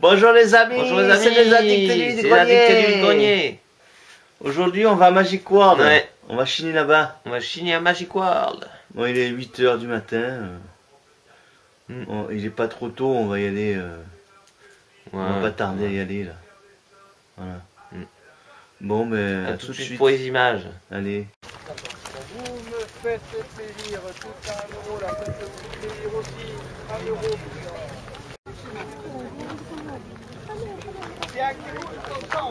Bonjour les amis, Bonjour les amis, c'est les addicts du c'est les addicts du grenier. grenier. Aujourd'hui on va à Magic World. Ouais. On va chiner là-bas. On va chiner à Magic World. Bon, il est 8h du matin. Mm. Bon, il est pas trop tôt, on va y aller. euh, On va pas tarder à y aller là. Voilà. Mm. Bon, mais À tout de suite pour les images. Allez. Vous me faites plaisir, tout à un euro, la fête plaisir aussi, un euro. C'est à qui vous le temps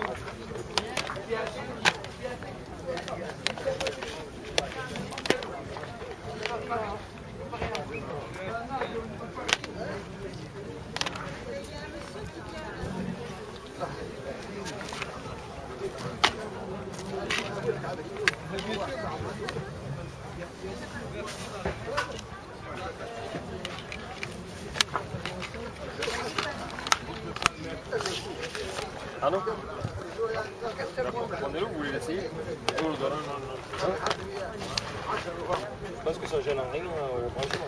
Prenez-le, vous voulez l'essayer Je vous le donne. Je pense que ça gêne rien euh, au branchement.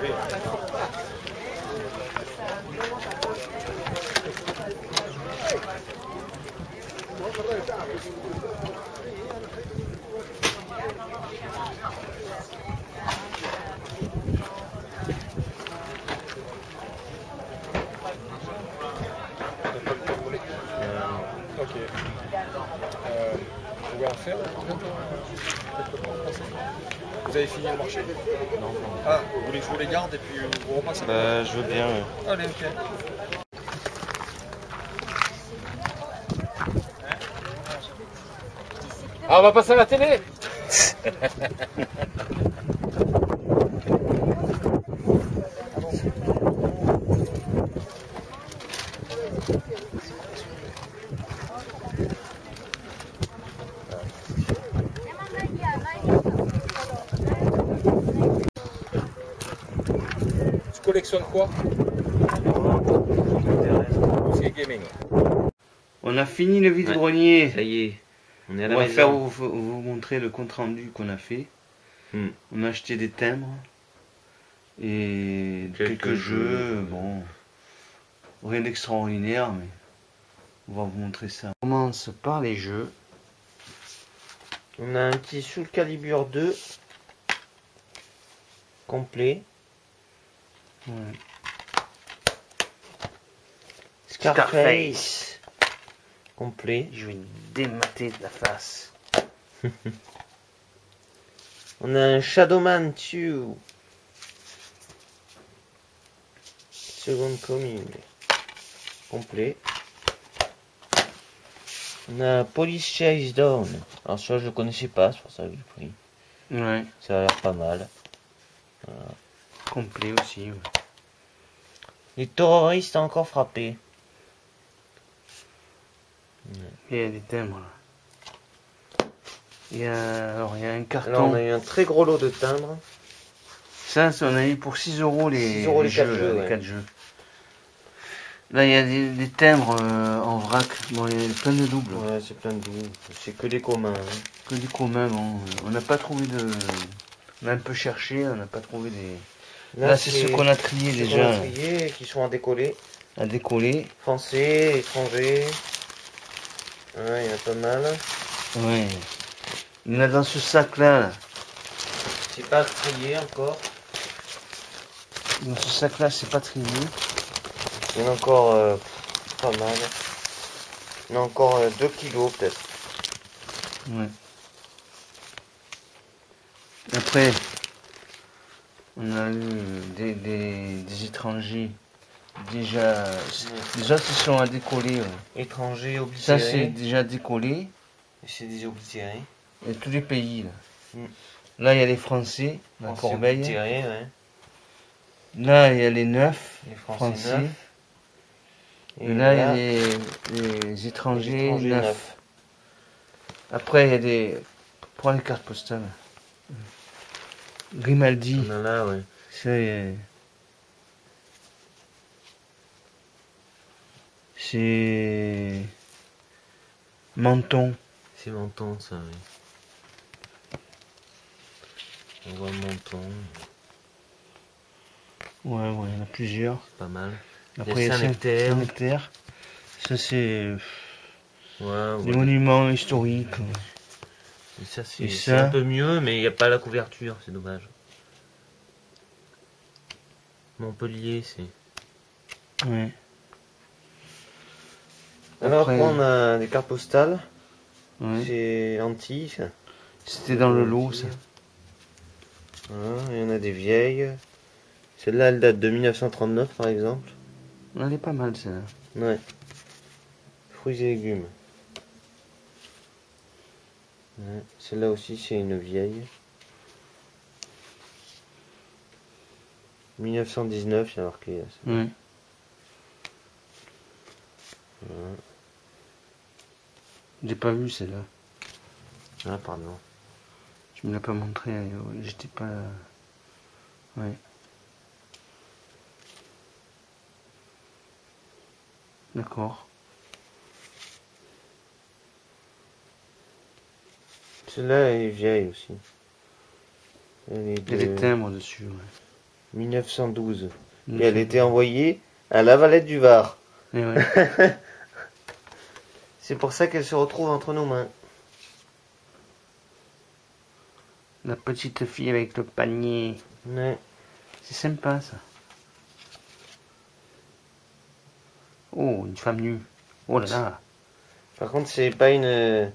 可以。On va passer à la télé Tu collectionnes quoi gaming. On a fini le vide-grenier. Ça y est. On est à On la va maison. faire vous, vous montrer le compte rendu qu'on a fait. Hmm. On a acheté des timbres et Quelques quelques, jeux. jeux. Bon, rien d'extraordinaire, mais on va vous montrer ça. On commence par les jeux. On a un petit Soul Calibur 2 complet. Ouais. Scarface, complet. Je vais démater de la face. On a un Shadowman 2 Seconde commune complet. On a Police Chase Down. Alors ça je le connaissais pas, c'est pour ça que j'ai pris. Ouais, Ça a l'air pas mal. complet aussi. ouais. Les terroristes encore frappés. Il y a des timbres là. Il y a, alors, il y a un carton. Alors on a eu un très gros lot de timbres. Ça, on a eu pour 6 euros les, 6 euros les les quatre jeux, jeux, là, les jeux. Là, il y a des, des timbres euh, en vrac. Bon, il y a plein de doubles. Ouais, c'est plein de doux. C'est que des communs. hein. Que du commun, bon. On n'a pas trouvé de. On a un peu cherché, on n'a pas trouvé des. Là, c'est ceux qu'on a triés ceux qu'on déjà a triés qui sont à décoller. à décoller. Français, étrangers. Ouais, il y en a pas mal. Ouais. Il y en a dans ce sac-là. là. C'est pas trié encore. Dans ce sac-là, c'est pas trié. Il y en a encore euh, pas mal. Il y en a encore 2 kilos peut-être. Ouais. Après, on a eu des, des, des étrangers déjà, déjà qui sont à décoller. ouais. Étrangers, Ça c'est déjà décollé. C'est des oblitérer. Et tous les pays là. Mm. Là il y a les Français, la Français Corbeille. ouais. Là il y a les neufs. Les Français, Français. neufs. Et, là, il y a les, les étrangers, les étrangers neufs. Après il y a des. Prends les cartes postales. Grimaldi. On a là, ouais. C'est. C'est. Menton. C'est menton, ça, oui. On voit menton, Ouais, ouais, il y en a plusieurs. c'est pas mal. Après, il y a Saint-Nectaire. Ça, c'est Ouais, des monuments historiques. Et ça, c'est Et c'est ça un peu mieux, mais il n'y a pas la couverture, c'est dommage. Montpellier, c'est. Ouais. Alors, Après- on a des cartes postales. ouais. C'est ça. C'était dans le lot, ça. Voilà, il y en a des vieilles. Celle-là, elle date de 1939, par exemple. Elle est pas mal, celle-là. Ouais. Fruits et légumes. Ouais. Celle-là aussi, c'est une vieille. 1919, il y a marqué. là. Ouais. Voilà. J'ai pas vu celle-là. Ah, pardon. Tu me l'as pas montré. euh, J'étais pas. Ouais. D'accord. Celle-là, elle est vieille aussi. Elle est Il y a des de timbres dessus. ouais. 1912. Et elle était envoyée à la Valette du Var. Eh ouais. C'est pour ça qu'elle se retrouve entre nos mains. La petite fille avec le panier. Ouais. C'est sympa ça. Oh, une femme nue. Oh là là. Par contre, c'est pas une. euh,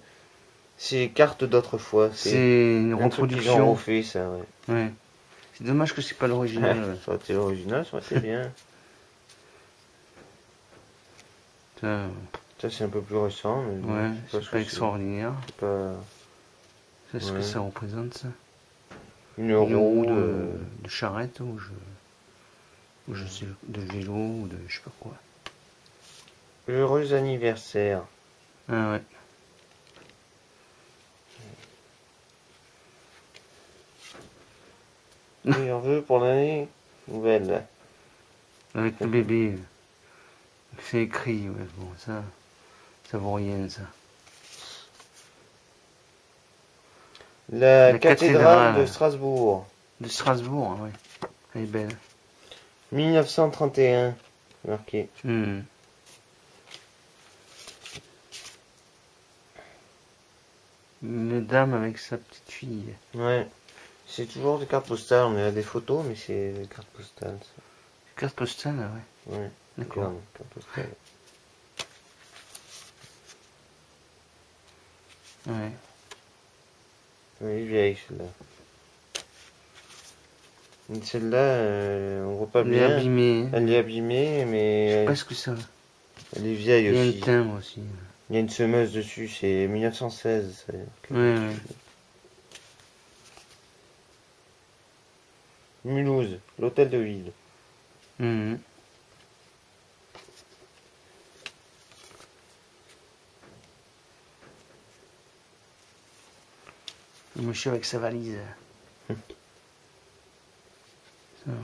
C'est carte d'autrefois. C'est une reproduction. refait, ça, ouais. Ouais. C'est dommage que c'est pas l'original. ouais. ça aurait été original, ça aurait été bien. Ça, c'est un peu plus récent. Mais ouais, c'est ce pas extraordinaire. c'est pas C'est ce que ça représente ça. une Une roue roue de. charrette ou je, ou je sais, de vélo ou de je sais pas quoi. Heureux anniversaire. Ah ouais. Meilleur vœu pour l'année nouvelle. Avec le bébé. euh, C'est écrit, ouais. Bon, ça, ça vaut rien, ça. La, La cathédrale, cathédrale. de Strasbourg. De Strasbourg, hein, ouais. Elle est belle. 1931. Marqué. Hmm. Une dame avec sa petite fille. Ouais. C'est toujours des cartes postales. On a des photos, mais c'est des cartes postales. ça. Carte postale, ah ouais. Ouais. D'accord. Regarde, carte postale. Ouais. Elle est vieille celle-là. Celle-là, euh, on voit pas Elle est bien. abîmée. Elle est abîmée, Je sais mais pas ce que ça. elle est vieille Il y a aussi. timbre aussi. Il y a une semeuse dessus, c'est 1916. ça. Ouais, ouais. Mulhouse, l'hôtel de ville. Mhm. Le monsieur avec sa valise. Ça, ouais.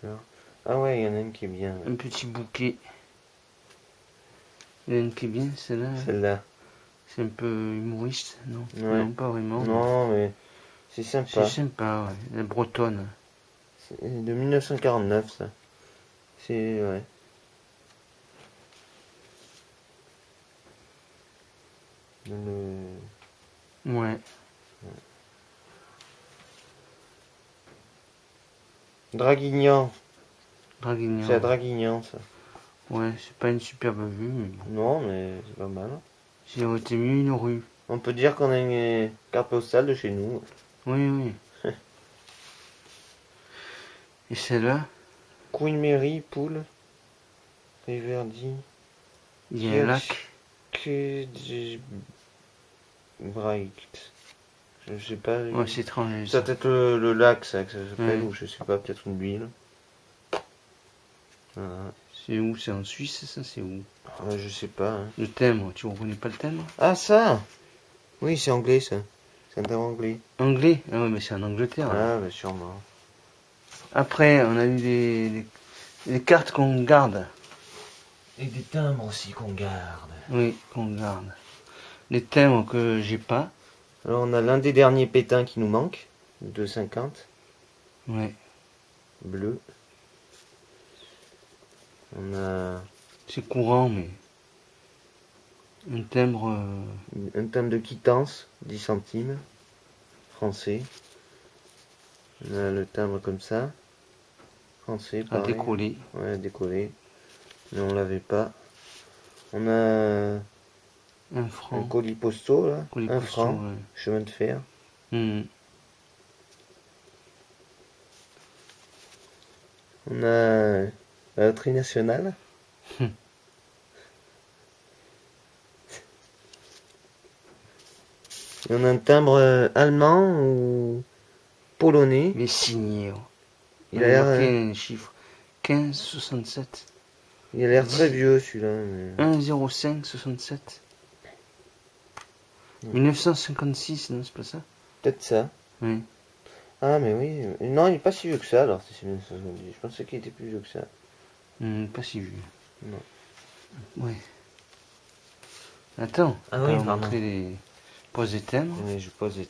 Fleurs. Ah ouais, il y en a une qui est bien. Un petit bouquet. Il y en a une qui est bien, celle-là. Celle-là. C'est un peu humoriste, non? Ouais. Non, pas vraiment. Non, mais c'est C'est sympa. sympa, ouais. La bretonne. C'est de 1949, ça. C'est, ouais. Le... Ouais. Draguignan. Draguignan. C'est à Draguignan, ça. Ouais, c'est pas une superbe vue, mais bon. Non, mais c'est pas mal. Aurait été mieux une rue. On peut dire qu'on a une carte postale de chez nous. Oui, oui. Et celle-là, Queen Mary, Pool, Riverdy, il y a un lac. Kedgebright. Je sais pas. Ouais, c'est étranger. Ça Ça. peut être le, le lac, ça, que ça s'appelle, Ouais. ou je sais pas, peut-être une ville. Voilà. C'est où? C'est en Suisse, ça? C'est où? Je sais pas. hein. Le thème, tu reconnais pas le thème? Ah, ça Oui, c'est anglais, ça. C'est un thème anglais. Anglais? Ah ouais, mais c'est en Angleterre. là. Ah, bah sûrement. Après, on a eu des, des, des cartes qu'on garde. Et des timbres aussi qu'on garde. Oui, qu'on garde. Les thèmes que j'ai pas. Alors, on a l'un des derniers pétins qui nous manque, de 50, Ouais. bleu. On a C'est courant, mais. Un timbre. euh, un timbre de quittance, 10 centimes, français. On a le timbre comme ça, français, à pareil. décoller. Ouais, décollé. Mais on l'avait pas. On a Un un franc. colis postaux, là, Colis un postaux, franc, ouais. chemin de fer. Mhm. On a la loterie nationale. Et on a un timbre euh, allemand ou polonais. Est signé. oh. Il a l'air, euh, un chiffre. 1567. il a l'air très vieux celui-là. mais- 105 67. 1956, non, c'est pas ça? Peut-être ça. Oui. Ah mais oui. Non, il est pas si vieux que ça alors. si c'est 1970. Je pensais qu'il était plus vieux que ça. Hmm, pas si vieux. Non. Oui. Attends, Ah on oui, va pardon. montrer les thèmes. Mais je pose les.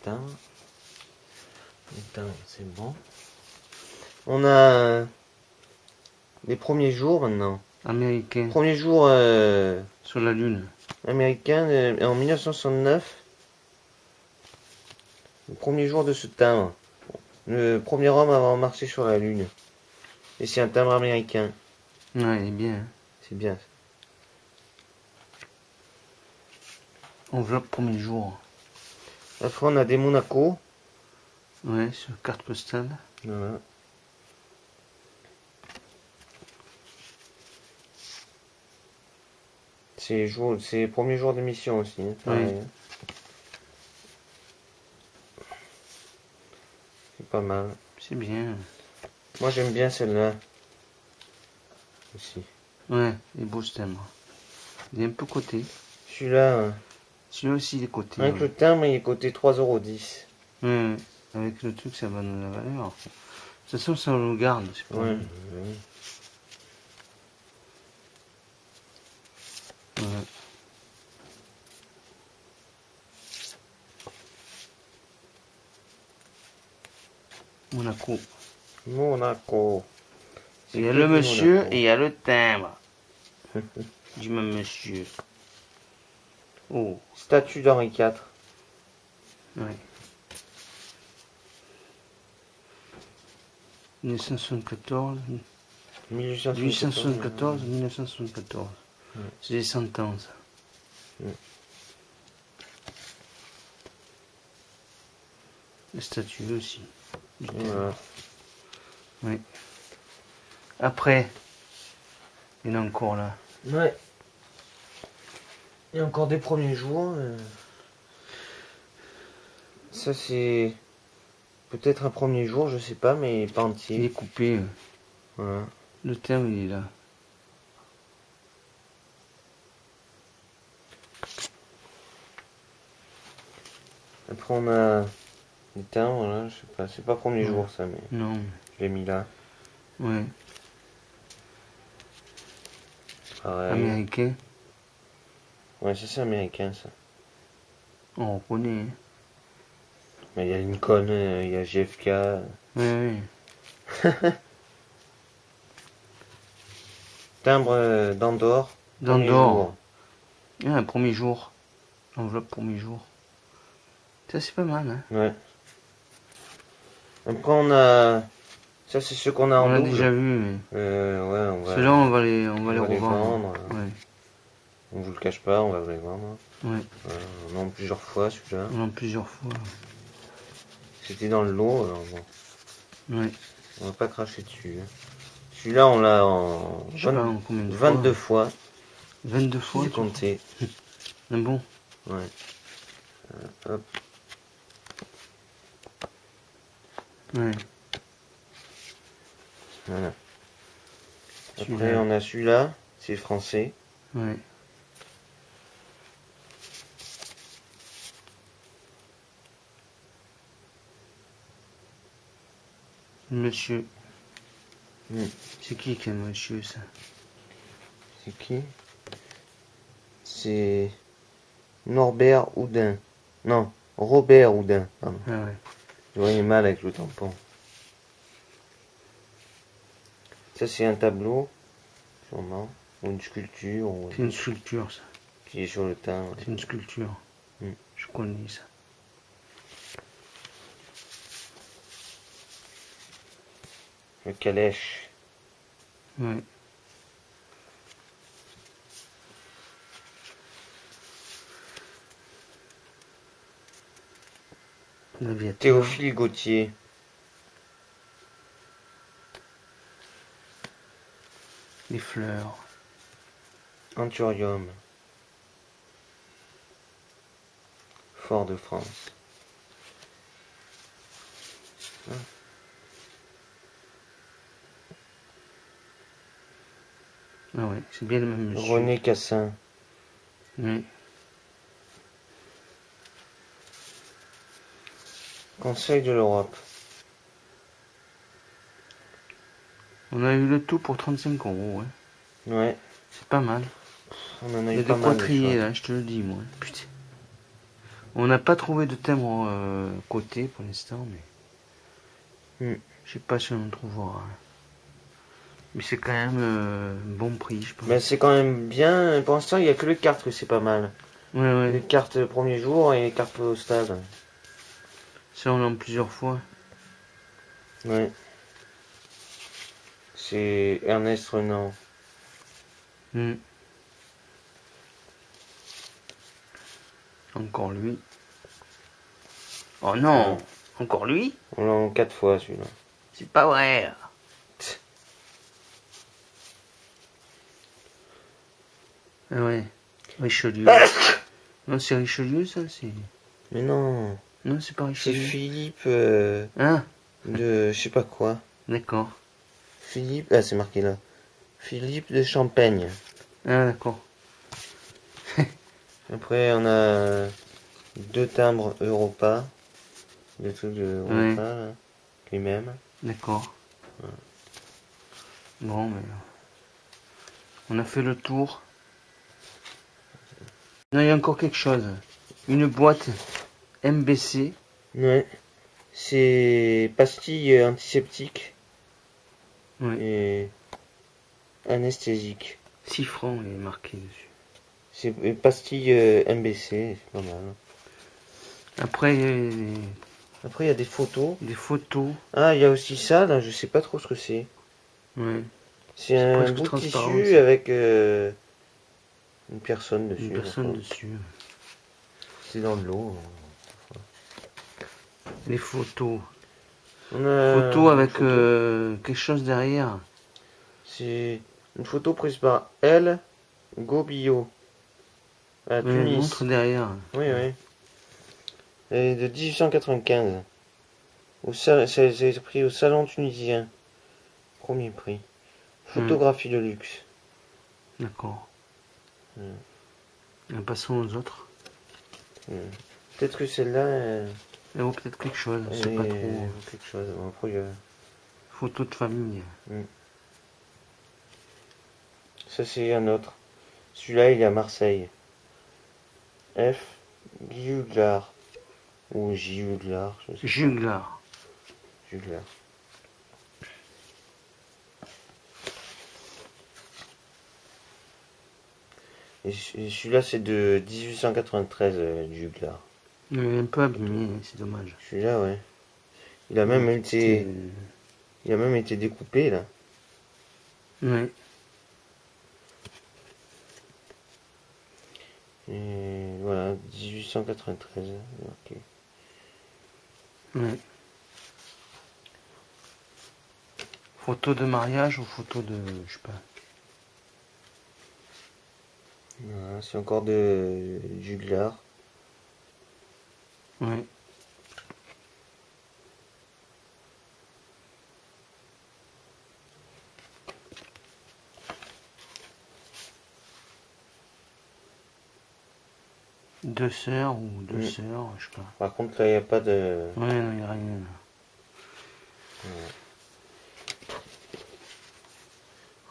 Les timbres, c'est bon. On a les premiers jours maintenant. Américains Premier jour euh, sur la Lune. américain euh, en 1969. Le premier jour de ce timbre. Le premier homme à avoir marché sur la Lune. Et c'est un timbre américain. Ouais, il est bien. hein. C'est bien. Enveloppe premier jour. Après, on a des Monaco. Ouais, sur carte postale. Voilà. C'est les jours- c'est les premiers jours de mission aussi. hein, pareil, hein. Pas mal. C'est bien. Moi j'aime bien celle-là. Aussi. Ouais, il est beau ce. Il est un peu coté. Celui-là, hein, Celui-là aussi, il est coté. avec ouais. le timbre, il est coté 3,10€. Ouais, avec le truc, ça va donner la valeur. De toute façon, ça on le garde. C'est pas. Ouais. Monaco. Monaco. Il y a le monsieur Monaco. et il y a le timbre. du même monsieur. Oh, Statue d'Henri IV. ouais. 1974, 1874, 1974. Ouais. C'est des sentences. Ouais. Les statues aussi. Oui. Après, il y en a encore là. Ouais. Il y a encore des premiers jours. euh. Ça c'est peut-être un premier jour, je sais pas, mais pas Il entier. est coupé. euh. Voilà. Le terme, il est là. Après on a timbres, voilà, je sais pas, c'est pas premier Ouais. jour ça, mais Non. je l'ai mis là. Ouais. Pareil. Américain. Ouais, ça c'est américain ça. On reconnaît. hein. Mais il y a Lincoln, euh, il y a JFK. Ouais, ouais. Timbre euh, d'Andorre. D'Andorre. jour. Il y a un premier jour. Enveloppe premier jour. Ça, c'est pas mal, hein. Ouais. Après on a. Ça c'est ce qu'on a en On l'a double. déjà vu, mais. Euh, ouais, on va. Ceux-là, on va les, on va les on les revendre. vendre. Ouais. On vous le cache pas, on va vous les vendre. Ouais, Voilà, on en a plusieurs fois celui-là. on en a plusieurs fois. C'était dans le lot, alors bon, Ouais, on va pas cracher dessus. hein. Celui-là, on l'a en je sais pas 20 en combien de fois. 22 fois. 22 fois. J'ai compté. Ah bon? Ouais. Euh, hop. Ouais. Voilà. Après, on a celui-là, c'est français. Ouais. Monsieur. Hmm. C'est qui qui est monsieur ça? C'est qui? C'est Norbert Houdin. Non, Robert Houdin. Pardon. Ah ouais. Je voyais mal avec le tampon. Ça, c'est un tableau, sûrement. Ou une sculpture, ou- C'est une sculpture ça. qui est sur le teint. ouais. C'est une sculpture. Hmm. Je connais ça. Le calèche. Ouais. Théophile Gautier. Les fleurs. Anturium. Fort de France. Ah ouais, c'est bien le même monsieur. René Cassin. Oui. Conseil de l'Europe. On a eu le tout pour 35 euros, ouais. Ouais, C'est pas mal. on en a Il y a eu de pas quoi mal. de trier là, je te le dis, moi. Putain. On n'a pas trouvé de timbre euh, côté pour l'instant, mais. Hmm. Je sais pas si on en trouvera. Mais c'est quand même euh, bon prix, je pense. Mais c'est quand même bien. Pour l'instant, il n'y a que les cartes que c'est pas mal. Ouais, ouais. Les cartes premier jour et les cartes au stade. Ça, on l'a en plusieurs fois. Ouais. C'est Ernest Renan. Hmm. Encore lui. Oh non Encore lui? On l'a en quatre fois celui-là. C'est pas vrai Ah ouais. Richelieu. non, c'est Richelieu, ça c'est. Mais non, Non, c'est pas c'est Richelieu. Philippe euh, Ah, de je sais pas quoi. d'accord. Philippe, ah c'est marqué là. Philippe de Champagne. Ah, d'accord. Après on a deux timbres Europa. Des trucs de Europa Ouais. là. Les mêmes. D'accord. Bon, mais. On a fait le tour. Non, il y a encore quelque chose. Une boîte MBC. Ouais. C'est pastilles antiseptiques Ouais. et anesthésiques. 6 francs, il est marqué dessus. C'est euh, pastilles euh, MBC, c'est pas mal. Après, il y a des, Après il y a des photos. des photos. Ah, il y a aussi ça, là, je sais pas trop ce que c'est. Ouais. C'est un bout de tissu avec euh, une personne dessus. Une personne dessus. C'est dans de l'eau. Les photos. A Photos avec photo. euh, quelque chose derrière. C'est une photo prise par Elle Gobillot. À une Tunis. montre derrière. Oui, oui. Et de 1895. Au été pris au salon tunisien. Premier prix. Photographie de luxe. D'accord. Hmm. Et Passons aux autres. Peut-être que celle-là, euh, Et oh, peut-être quelque chose, je sais pas trop. quelque chose. Photo de famille. Ça, c'est un autre. Celui-là, il est à Marseille. F. Juglar. Ou Juglar, je sais Juglar. pas. Juglar. Et ce- et celui-là, c'est de 1893, euh, Juglar. Il est un peu abîmé, c'est dommage. Celui-là, ouais. Il a même été, Euh, il a même été découpé, là. Ouais. Et voilà, 1893. ok. Ouais. Photo de mariage ou photo de. Je sais pas. Voilà, c'est encore de juglar. Ouais. Deux sœurs ou deux Mm. sœurs, je sais pas. Par contre, là, il n'y a pas de. Ouais, non, il a rien.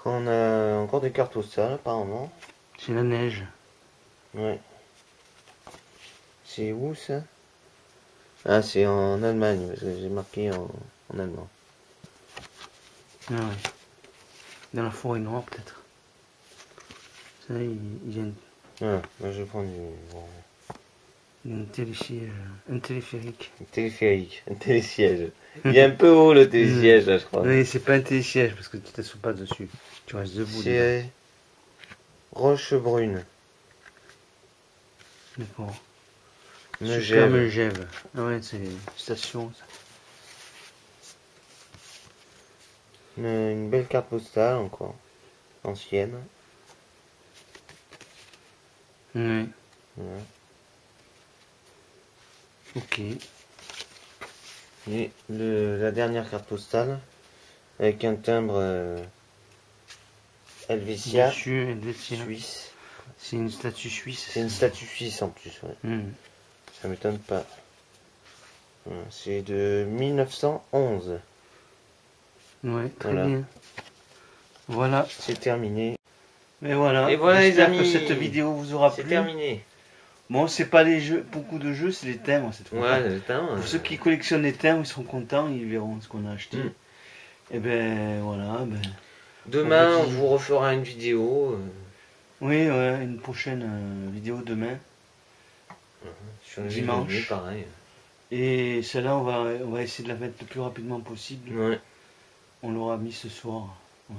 On a encore des cartes postales, apparemment. C'est la neige. Ouais. C'est où ça? Ah, c'est en Allemagne, parce que j'ai marqué en, en allemand. Ah ouais. Dans la forêt noire, peut-être. Ça, il, il y a une, Ah, moi je vais prendre du. une télésiège, un téléphérique. un téléphérique, un télésiège. Il est un peu haut le télésiège, là, je crois. Oui, c'est pas un télésiège parce que tu t'assois pas dessus. Tu restes debout. C'est Roche Brune. D'accord. Megève. Megève. Ah ouais, c'est une station. Une, une belle carte postale encore. Ancienne. Ouais. Ok. Et le, la dernière carte postale. Avec un timbre euh, Helvetia. suisse. C'est une statue suisse. C'est une statue suisse en plus, ouais. Hmm. Ça m'étonne pas. C'est de 1911. Ouais, très Voilà. bien. Voilà. C'est terminé. Et voilà. Et voilà, les amis. que cette vidéo vous aura C'est plu. terminé. Bon, c'est pas les jeux, beaucoup de jeux, c'est les thèmes cette fois. Ouais, le temps. Pour ceux qui collectionnent les thèmes, ils seront contents, ils verront ce qu'on a acheté. Mm. Et ben voilà. Ben... Demain, On on vous dit- vous refera une vidéo euh, Oui, ouais, une prochaine euh, vidéo demain. Sur le Dimanche. Pareil. Et celle-là, on va, on va essayer de la mettre le plus rapidement possible. Ouais. On l'aura mis ce soir. Ouais.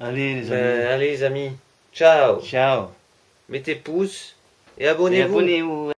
Allez les amis. Ben, allez, les amis. Ciao. Ciao. Mettez pouce et Et abonnez-vous. abonnez-vous.